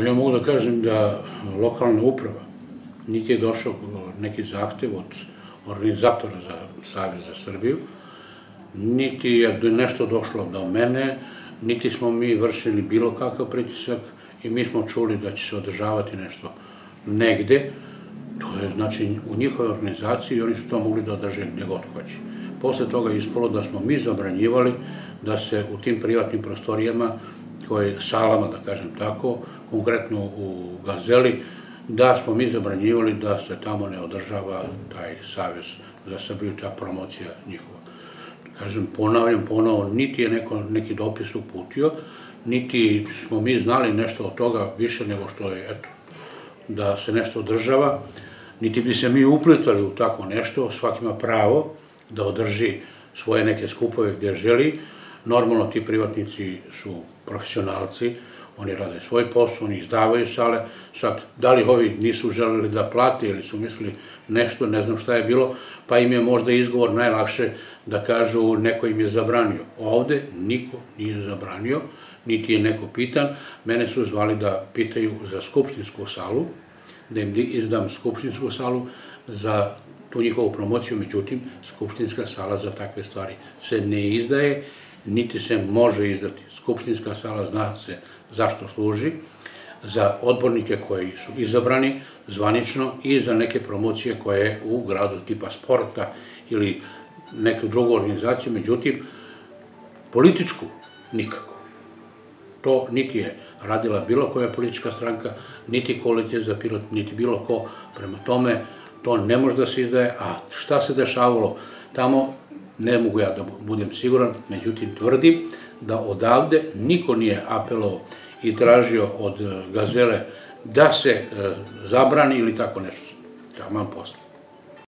Pa ja mogu da kažem da lokalna uprava niti je došao neki zahtev od organizatora za Savez za Srbiju, niti je nešto došlo do mene, niti smo mi vršili bilo kakav pritisak i mi smo čuli da će se održavati nešto negde, to je znači u njihovoj organizaciji i oni su to mogli da održe gde god hoće. Posle toga je ispolo da smo mi zabranjivali da se u tim privatnim prostorijama, koje salama, da kažem tako, konkretno u Gazeli, da smo mi zabranjivali da se tamo ne održava taj savez za Srbiju, ta promocija njihova. Kažem, ponavljam ponovo, niti je neko, neki dopis uputio, niti smo mi znali nešto od toga više nego što je, eto, da se nešto održava, niti bi se mi upletali u tako nešto, svak ima pravo da održi svoje neke skupove gde želi. Normalno ti privatnici su profesionalci, oni rade svoj posao, oni izdavaju sale, sad, da li ovi nisu želeli da plate ili su mislili nešto, ne znam šta je bilo, pa im je možda izgovor najlakše da kažu neko im je zabranio. Ovde niko nije zabranio, niti je neko pitan, mene su zvali da pitaju za skupštinsku salu, da im izdam skupštinsku salu za tu njihovu promociju, međutim, skupštinska sala za takve stvari se ne izdaje, niti se može izdati. Skupštinska sala zna se zašto služi, za odbornike koji su izabrani zvanično i za neke promocije koje u gradu tipa sporta ili neku drugu organizaciju, međutim, političku nikako. To niti je radila bilo koja politička stranka, niti koalicija za pilot, niti bilo ko. Prema tome, to ne može da se izdaje, a šta se dešavalo tamo, ne mogu ja da budem siguran, međutim tvrdim da odavde niko nije apelovao i tražio od Gazele da se e, zabrani ili tako nešto. Taman posle.